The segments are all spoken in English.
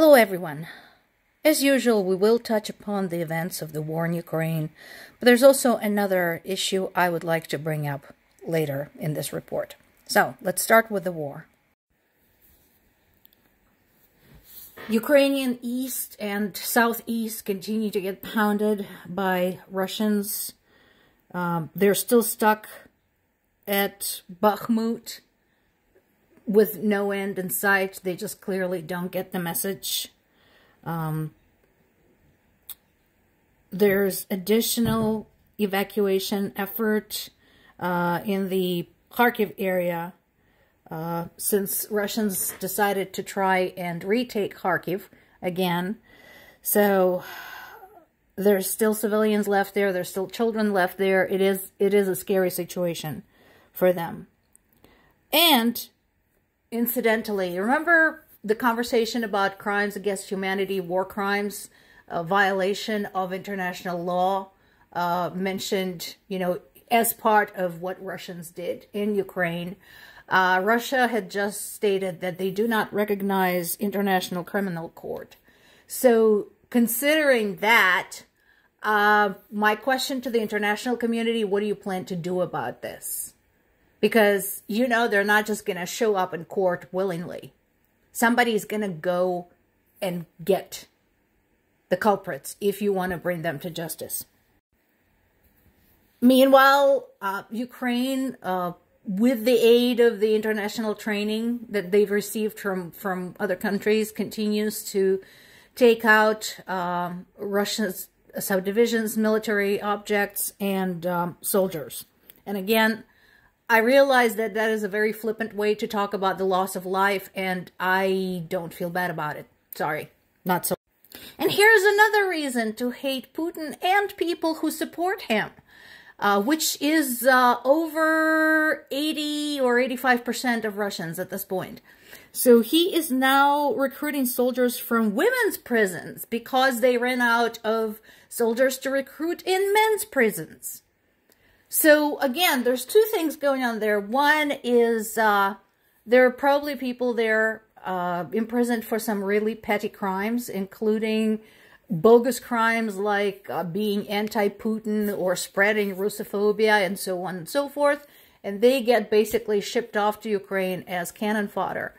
Hello, everyone. As usual, we will touch upon the events of the war in Ukraine, but there's also another issue I would like to bring up later in this report. So, let's start with the war. Ukrainian east and southeast continue to get pounded by Russians. Um, they're still stuck at Bakhmut with no end in sight. They just clearly don't get the message. Um, there's additional evacuation effort uh, in the Kharkiv area uh, since Russians decided to try and retake Kharkiv again. So there's still civilians left there. There's still children left there. It is it is a scary situation for them. And incidentally, remember the conversation about crimes against humanity, war crimes, violation of international law, uh, mentioned, you know, as part of what Russians did in Ukraine. Uh, Russia had just stated that they do not recognize International Criminal Court. So, considering that, uh, my question to the international community, what do you plan to do about this? Because, you know, they're not just going to show up in court willingly. Somebody's going to go and get the culprits if you want to bring them to justice. Meanwhile, uh, Ukraine, uh, with the aid of the international training that they've received from, from other countries, continues to take out um, Russia's subdivisions, military objects, and um, soldiers. And again, I realize that that is a very flippant way to talk about the loss of life, and I don't feel bad about it. Sorry, not so. And here's another reason to hate Putin and people who support him, uh, which is uh, over 80 or 85% of Russians at this point. So he is now recruiting soldiers from women's prisons because they ran out of soldiers to recruit in men's prisons. So again, there's two things going on there. One is uh, there are probably people there uh, imprisoned for some really petty crimes, including bogus crimes like uh, being anti-Putin or spreading Russophobia and so on and so forth. And they get basically shipped off to Ukraine as cannon fodder.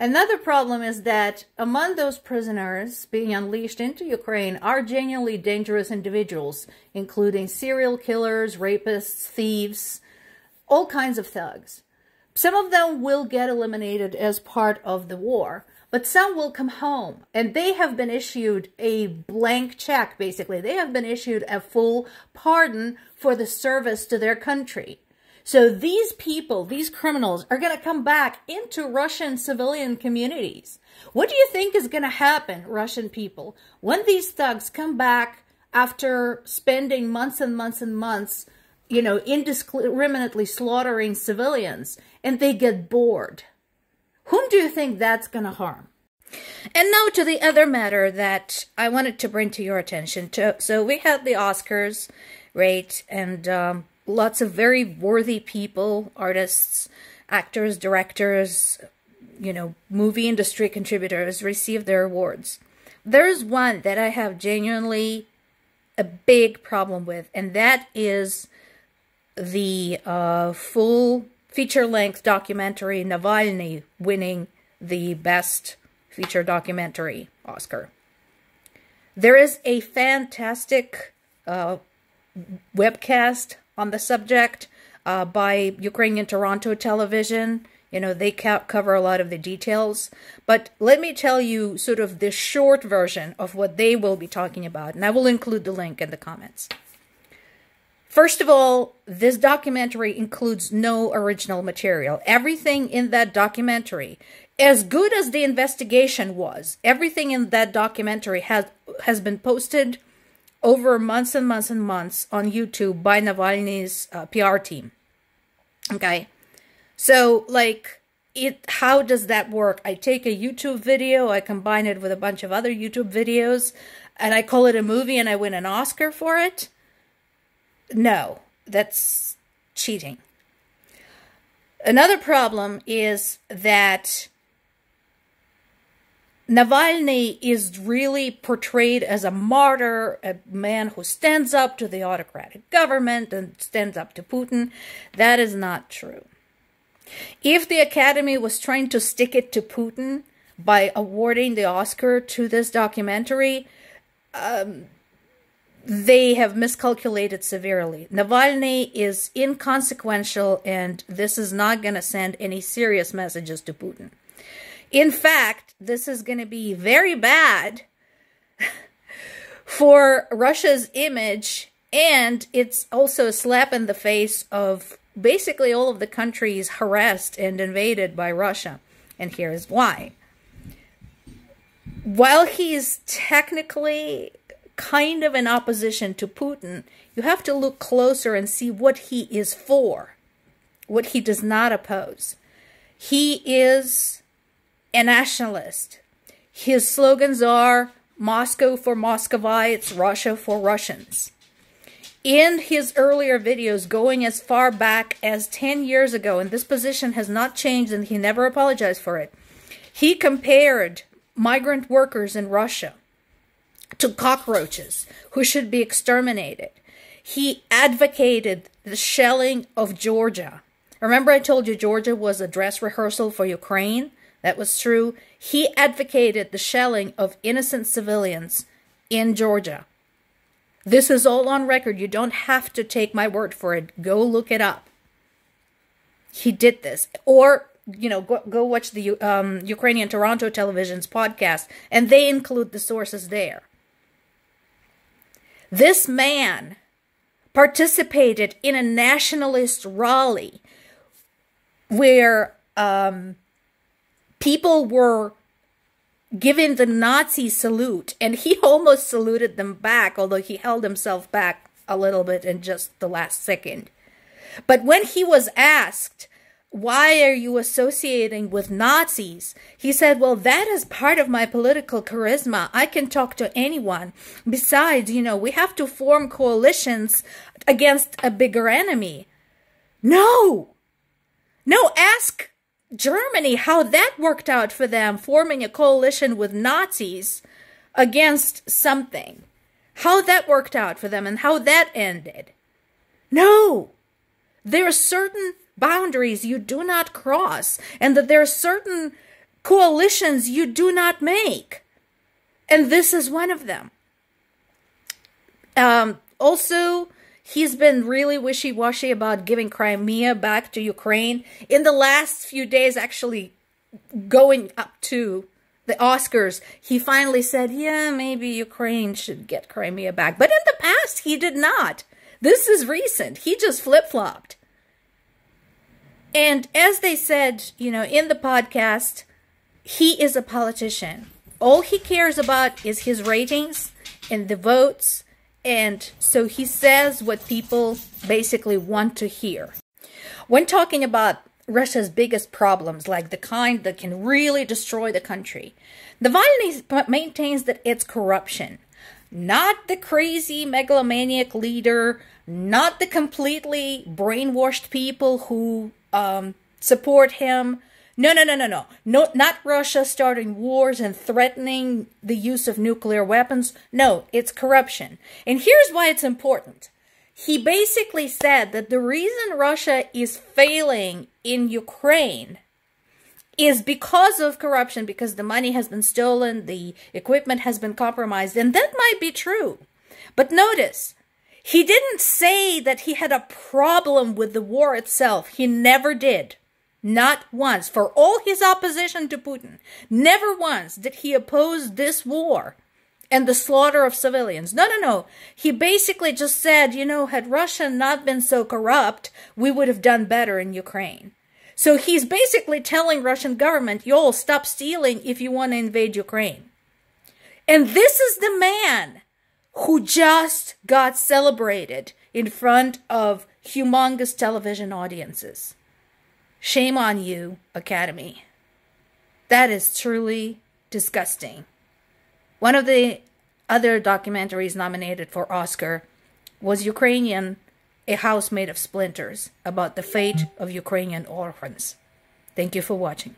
Another problem is that among those prisoners being unleashed into Ukraine are genuinely dangerous individuals, including serial killers, rapists, thieves, all kinds of thugs. Some of them will get eliminated as part of the war, but some will come home and they have been issued a blank check, basically. They have been issued a full pardon for the service to their country. So these people, these criminals, are going to come back into Russian civilian communities. What do you think is going to happen, Russian people, when these thugs come back after spending months and months and months, you know, indiscriminately slaughtering civilians, and they get bored? Whom do you think that's going to harm? And now to the other matter that I wanted to bring to your attention. So we had the Oscars, right, and um, lots of very worthy people, artists, actors, directors, you know, movie industry contributors receive their awards. There's one that I have genuinely a big problem with, and that is the uh, full feature-length documentary Navalny winning the best feature documentary Oscar. There is a fantastic uh, webcast on the subject uh, by Ukrainian Toronto Television. You know, they cover a lot of the details. But let me tell you sort of the short version of what they will be talking about. And I will include the link in the comments. First of all, this documentary includes no original material. Everything in that documentary, as good as the investigation was, everything in that documentary has has been posted over months and months and months on YouTube by Navalny's uh, PR team. Okay. So, like, it, how does that work? I take a YouTube video, I combine it with a bunch of other YouTube videos, and I call it a movie and I win an Oscar for it? No, that's cheating. Another problem is that Navalny is really portrayed as a martyr, a man who stands up to the autocratic government and stands up to Putin. That is not true. If the Academy was trying to stick it to Putin by awarding the Oscar to this documentary, um, they have miscalculated severely. Navalny is inconsequential, and this is not going to send any serious messages to Putin. In fact, this is going to be very bad for Russia's image, and it's also a slap in the face of basically all of the countries harassed and invaded by Russia. And here's why. While he's technically kind of in opposition to Putin, you have to look closer and see what he is for, what he does not oppose. He is a nationalist. His slogans are Moscow for Muscovites, Russia for Russians. In his earlier videos, going as far back as 10 years ago, and this position has not changed and he never apologized for it, he compared migrant workers in Russia to cockroaches who should be exterminated. He advocated the shelling of Georgia. Remember, I told you Georgia was a dress rehearsal for Ukraine? That was true. He advocated the shelling of innocent civilians in Georgia. This is all on record. You don't have to take my word for it. Go look it up. He did this. Or, you know, go, go watch the um, Ukrainian Toronto Television's podcast, and they include the sources there. This man participated in a nationalist rally where um, people were given the Nazi salute, and he almost saluted them back, although he held himself back a little bit in just the last second. But when he was asked, why are you associating with Nazis? He said, well, that is part of my political charisma. I can talk to anyone. Besides, you know, we have to form coalitions against a bigger enemy. No! No, ask Germany, how that worked out for them, forming a coalition with Nazis against something. How that worked out for them and how that ended. No! There are certain boundaries you do not cross, and that there are certain coalitions you do not make. And this is one of them. Um, also, He's been really wishy-washy about giving Crimea back to Ukraine. In the last few days, actually going up to the Oscars, he finally said, yeah, maybe Ukraine should get Crimea back. But in the past, he did not. This is recent. He just flip-flopped. And as they said, you know, in the podcast, he is a politician. All he cares about is his ratings and the votes and so he says what people basically want to hear. When talking about Russia's biggest problems, like the kind that can really destroy the country, the Navalny maintains that it's corruption. Not the crazy megalomaniac leader, not the completely brainwashed people who um, support him, no, no, no, no, no. No, not Russia starting wars and threatening the use of nuclear weapons. No, it's corruption. And here's why it's important. He basically said that the reason Russia is failing in Ukraine is because of corruption, because the money has been stolen, the equipment has been compromised, and that might be true. But notice, he didn't say that he had a problem with the war itself. He never did. Not once, for all his opposition to Putin, never once did he oppose this war and the slaughter of civilians. No, no, no. He basically just said, you know, had Russia not been so corrupt, we would have done better in Ukraine. So he's basically telling Russian government, y'all stop stealing if you want to invade Ukraine. And this is the man who just got celebrated in front of humongous television audiences. Shame on you, Academy. That is truly disgusting. One of the other documentaries nominated for Oscar was Ukrainian A House Made of Splinters about the fate of Ukrainian orphans. Thank you for watching.